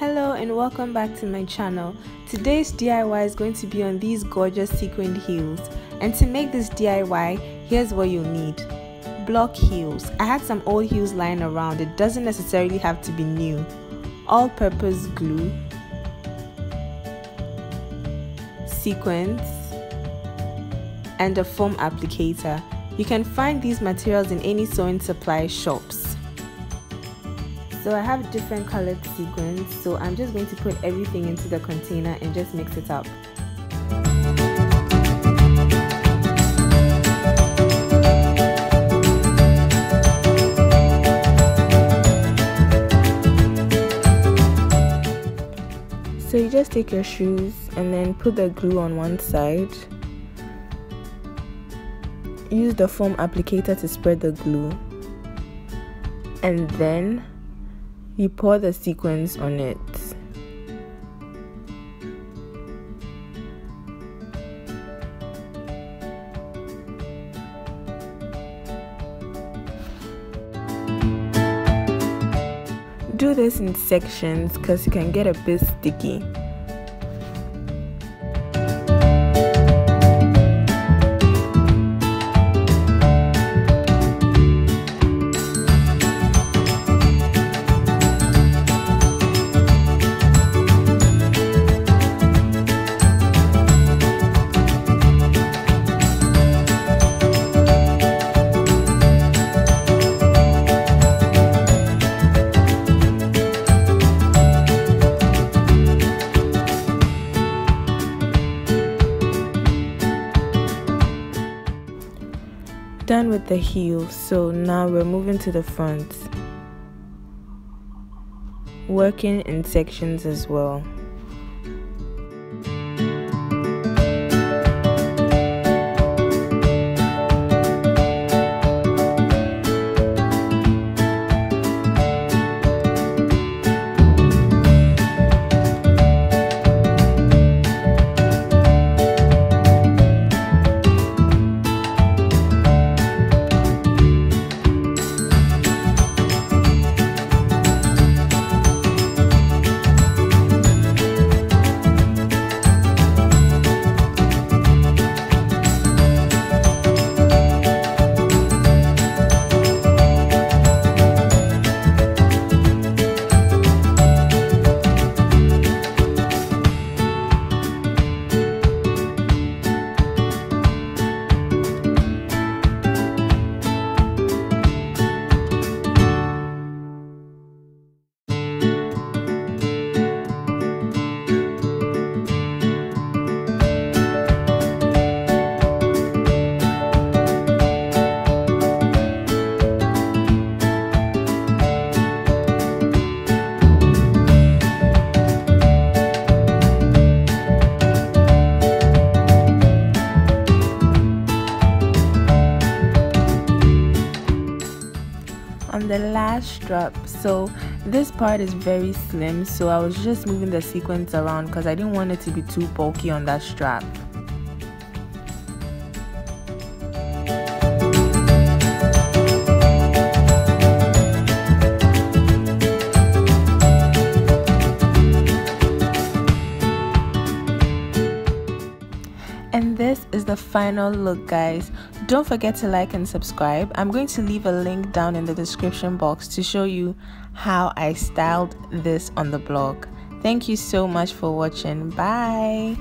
Hello and welcome back to my channel. Today's DIY is going to be on these gorgeous sequined heels. And to make this DIY, here's what you'll need. Block heels. I had some old heels lying around. It doesn't necessarily have to be new. All-purpose glue. Sequins. And a foam applicator. You can find these materials in any sewing supply shops so I have different colored sequins so I'm just going to put everything into the container and just mix it up So you just take your shoes and then put the glue on one side. Use the foam applicator to spread the glue. And then you pour the sequins on it. Do this in sections because it can get a bit sticky. Done with the heel so now we're moving to the front. Working in sections as well on the last strap so this part is very slim. So I was just moving the sequins around because I didn't want it to be too bulky on that strap. And this is the final look guys don't forget to like and subscribe. I'm going to leave a link down in the description box to show you how i styled this on the blog. Thank you so much for watching. Bye